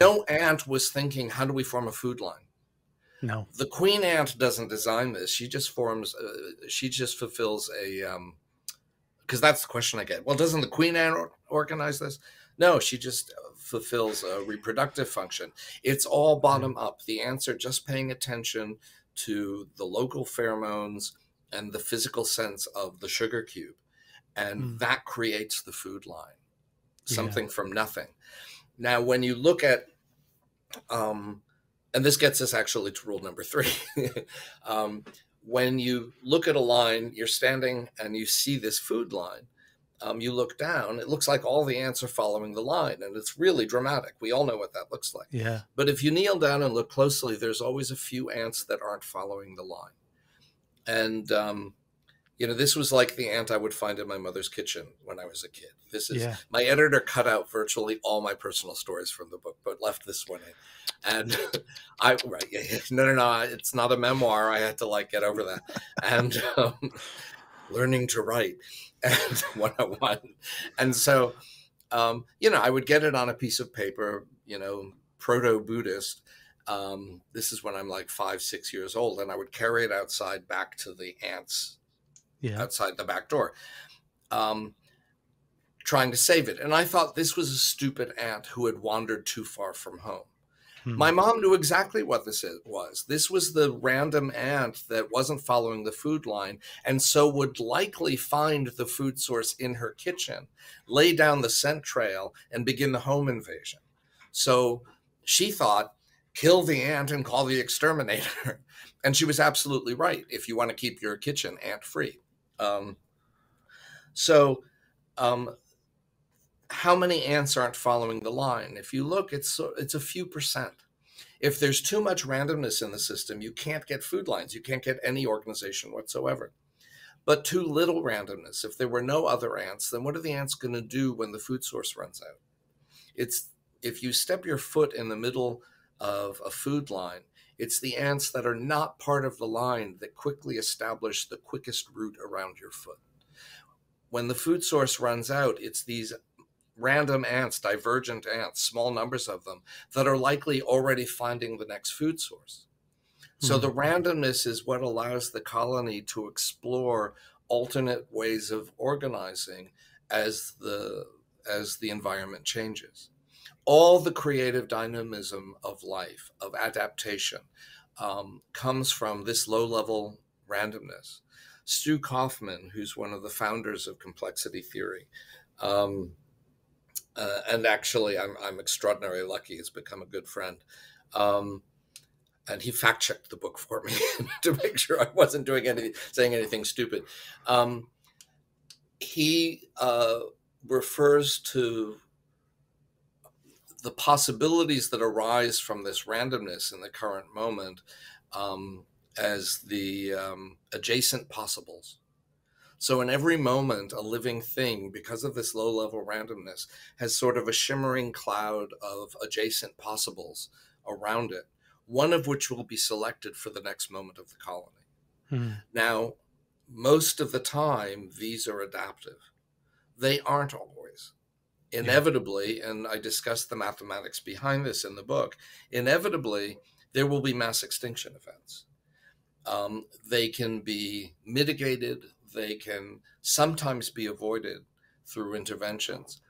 no ant was thinking, how do we form a food line? No. The queen ant doesn't design this. She just forms, uh, she just fulfills a, um, because that's the question I get. Well, doesn't the queen ant organize this? No, she just uh, fulfills a reproductive function. It's all bottom up. The ants are just paying attention to the local pheromones and the physical sense of the sugar cube. And mm. that creates the food line, something yeah. from nothing. Now, when you look at, um, and this gets us actually to rule number three. um, when you look at a line, you're standing and you see this food line. Um, you look down, it looks like all the ants are following the line, and it's really dramatic. We all know what that looks like. Yeah. But if you kneel down and look closely, there's always a few ants that aren't following the line. And, um, you know, this was like the ant I would find in my mother's kitchen when I was a kid. This is yeah. my editor cut out virtually all my personal stories from the book, but left this one in. And I, right, yeah, yeah, no, no, no, it's not a memoir. I had to like get over that. And um, learning to write and 101. And so, um, you know, I would get it on a piece of paper, you know, proto Buddhist. Um, this is when I'm like five, six years old, and I would carry it outside back to the ants yeah. outside the back door, um, trying to save it. And I thought this was a stupid ant who had wandered too far from home. Hmm. My mom knew exactly what this was. This was the random ant that wasn't following the food line and so would likely find the food source in her kitchen, lay down the scent trail, and begin the home invasion. So she thought, kill the ant and call the exterminator. and she was absolutely right if you want to keep your kitchen ant free. Um, so, um, how many ants aren't following the line? If you look, it's it's a few percent. If there's too much randomness in the system, you can't get food lines. You can't get any organization whatsoever. But too little randomness. If there were no other ants, then what are the ants going to do when the food source runs out? It's if you step your foot in the middle of a food line, it's the ants that are not part of the line that quickly establish the quickest route around your foot. When the food source runs out, it's these random ants, divergent ants, small numbers of them, that are likely already finding the next food source. So the hmm. randomness is what allows the colony to explore alternate ways of organizing as the as the environment changes all the creative dynamism of life, of adaptation, um, comes from this low level randomness. Stu Kauffman, who's one of the founders of complexity theory, um, uh, and actually, I'm, I'm extraordinarily lucky, he's become a good friend. Um, and he fact checked the book for me to make sure I wasn't doing anything, saying anything stupid. Um, he uh, refers to the possibilities that arise from this randomness in the current moment um, as the um, adjacent possibles. So, in every moment, a living thing, because of this low level randomness, has sort of a shimmering cloud of adjacent possibles around it, one of which will be selected for the next moment of the colony. Hmm. Now, most of the time, these are adaptive. They aren't always inevitably, yeah. and I discuss the mathematics behind this in the book, inevitably, there will be mass extinction events. Um, they can be mitigated, they can sometimes be avoided through interventions.